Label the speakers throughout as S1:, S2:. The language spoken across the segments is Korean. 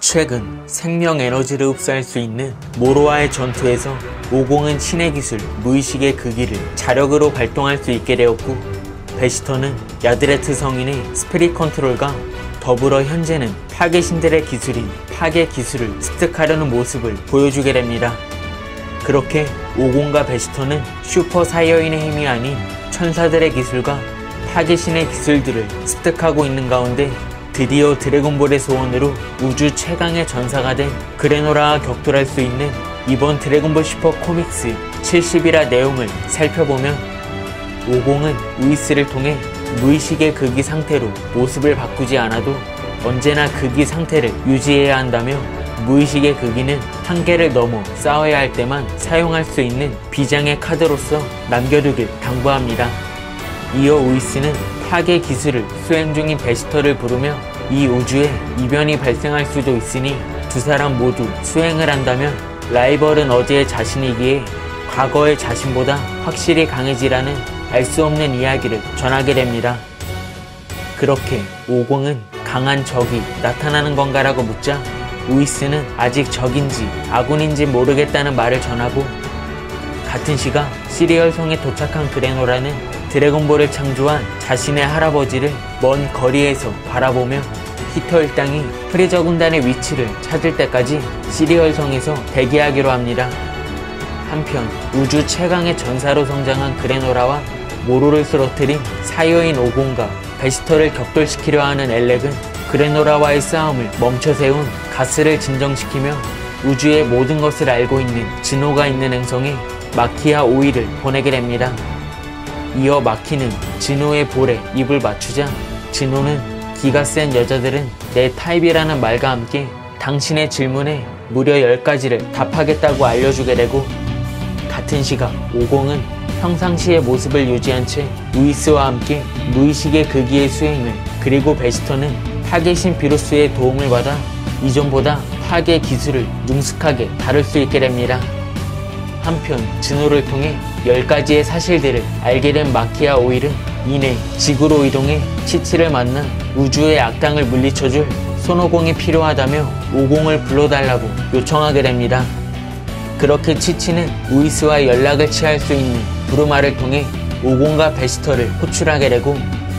S1: 최근 생명 에너지를 흡수할 수 있는 모로와의 전투에서 오공은 신의 기술 무의식의 극의를 자력으로 발동할 수 있게 되었고 베지터는 야드레트 성인의 스피릿 컨트롤과 더불어 현재는 파괴 신들의 기술인 파괴 기술을 습득하려는 모습을 보여주게 됩니다. 그렇게 오공과 베지터는 슈퍼 사이어인의 힘이 아닌 천사들의 기술과 파괴신의 기술들을 습득하고 있는 가운데 드디어 드래곤볼의 소원으로 우주 최강의 전사가 된 그레노라와 격돌할 수 있는 이번 드래곤볼 슈퍼 코믹스 71화 내용을 살펴보면 오공은 우이스를 통해 무의식의 극의 상태로 모습을 바꾸지 않아도 언제나 극의 상태를 유지해야 한다며 무의식의 극의는 한계를 넘어 싸워야 할 때만 사용할 수 있는 비장의 카드로서 남겨두길 당부합니다. 이어 우이스는 파괴 기술을 수행 중인 베스터를 부르며 이 우주에 이변이 발생할 수도 있으니 두 사람 모두 수행을 한다면 라이벌은 어제의 자신이기에 과거의 자신보다 확실히 강해지라는 알 수 없는 이야기를 전하게 됩니다. 그렇게 오공은 강한 적이 나타나는 건가라고 묻자 우이스는 아직 적인지 아군인지 모르겠다는 말을 전하고 같은 시각 시리얼 성에 도착한 그레노라는 드래곤볼을 창조한 자신의 할아버지를 먼 거리에서 바라보며 히터 일당이 프리저 군단의 위치를 찾을 때까지 시리얼 성에서 대기하기로 합니다. 한편 우주 최강의 전사로 성장한 그레노라와 모로를 쓰러뜨린 사이어인 오공과 베지터를 격돌시키려 하는 엘렉은 그레노라와의 싸움을 멈춰 세운 가스를 진정시키며 우주의 모든 것을 알고 있는 진호가 있는 행성에 마키아 오이를 보내게 됩니다. 이어 마키는 진호의 볼에 입을 맞추자 진호는 기가 센 여자들은 내 타입이라는 말과 함께 당신의 질문에 무려 10가지를 답하겠다고 알려주게 되고 같은 시각 오공은 평상시의 모습을 유지한 채 루이스와 함께 무의식의 극기의 수행을 그리고 베스터는 파괴신 비루스의 도움을 받아 이전보다 파괴 기술을 능숙하게 다룰 수 있게 됩니다. 한편 진호를 통해 10가지의 사실들을 알게 된 마키아 오일은 이내 지구로 이동해 치치를 만나 우주의 악당을 물리쳐줄 손오공이 필요하다며 오공을 불러달라고 요청하게 됩니다. 그렇게 치치는 우이스와 연락을 취할 수 있는 부르마를 통해 오공과 베스터를 호출하게 되고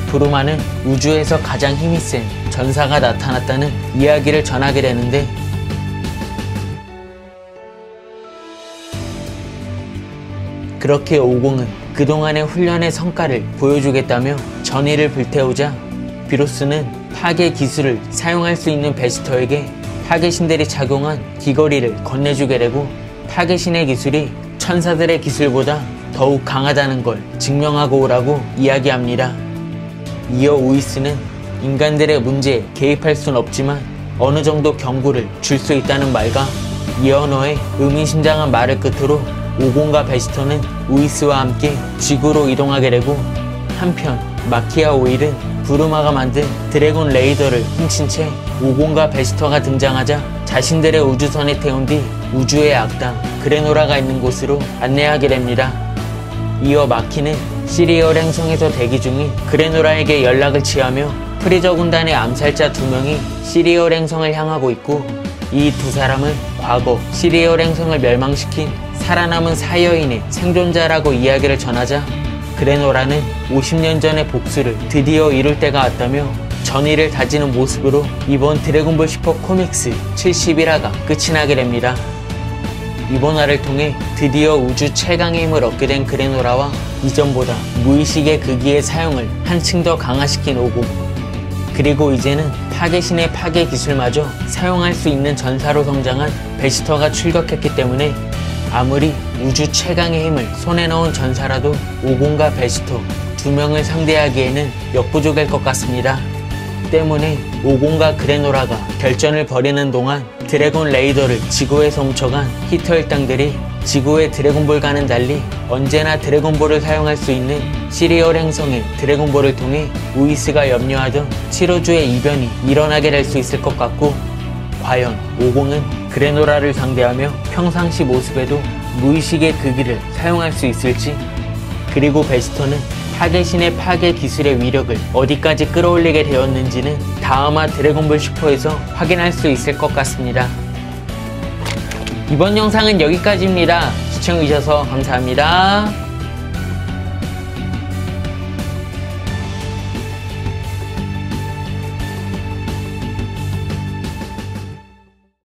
S1: 부르마는 우주에서 가장 힘이 센 전사가 나타났다는 이야기를 전하게 되는데 그렇게 오공은 그동안의 훈련의 성과를 보여주겠다며 전의를 불태우자 비로스는 파괴 기술을 사용할 수 있는 베스터에게 파괴신들이 착용한 귀걸이를 건네주게 되고 파괴신의 기술이 천사들의 기술보다 더욱 강하다는 걸 증명하고 오라고 이야기합니다. 이어 우이스는 인간들의 문제에 개입할 순 없지만 어느 정도 경고를 줄 수 있다는 말과 이 언어의 의미심장한 말을 끝으로 오공과 베스터는 우이스와 함께 지구로 이동하게 되고 한편 마키아 오일은 부르마가 만든 드래곤 레이더를 훔친 채 오공과 베스터가 등장하자 자신들의 우주선에 태운 뒤 우주의 악당 그레노라가 있는 곳으로 안내하게 됩니다. 이어 마키는 시리얼 행성에서 대기 중인 그레노라에게 연락을 취하며 프리저 군단의 암살자 두 명이 시리얼 행성을 향하고 있고 이 두 사람은 과거 시리얼 행성을 멸망시킨 살아남은 사이어인의 생존자라고 이야기를 전하자 그레노라는 50년 전의 복수를 드디어 이룰 때가 왔다며 전의를 다지는 모습으로 이번 드래곤볼 슈퍼 코믹스 71화가 끝이 나게 됩니다. 이번 화를 통해 드디어 우주 최강의 힘을 얻게 된 그레노라와 이전보다 무의식의 극의의 사용을 한층 더 강화시킨 오공 그리고 이제는 파괴신의 파괴 기술마저 사용할 수 있는 전사로 성장한 베지터가 출격했기 때문에 아무리 우주 최강의 힘을 손에 넣은 전사라도 오공과 베지터 두 명을 상대하기에는 역부족일 것 같습니다. 때문에 오공과 그레노라가 결전을 벌이는 동안 드래곤 레이더를 지구에서 훔쳐간 히터 일당들이 지구의 드래곤볼과는 달리 언제나 드래곤볼을 사용할 수 있는 시리얼 행성의 드래곤볼을 통해 우이스가 염려하던 7우주의 이변이 일어나게 될 수 있을 것 같고 과연 오공은 그레노라를 상대하며 평상시 모습에도 무의식의 그 극의를 사용할 수 있을지 그리고 베지터는 파괴신의 파괴 기술의 위력을 어디까지 끌어올리게 되었는지는 다음화 드래곤볼 슈퍼에서 확인할 수 있을 것 같습니다. 이번 영상은 여기까지입니다. 시청해주셔서 감사합니다.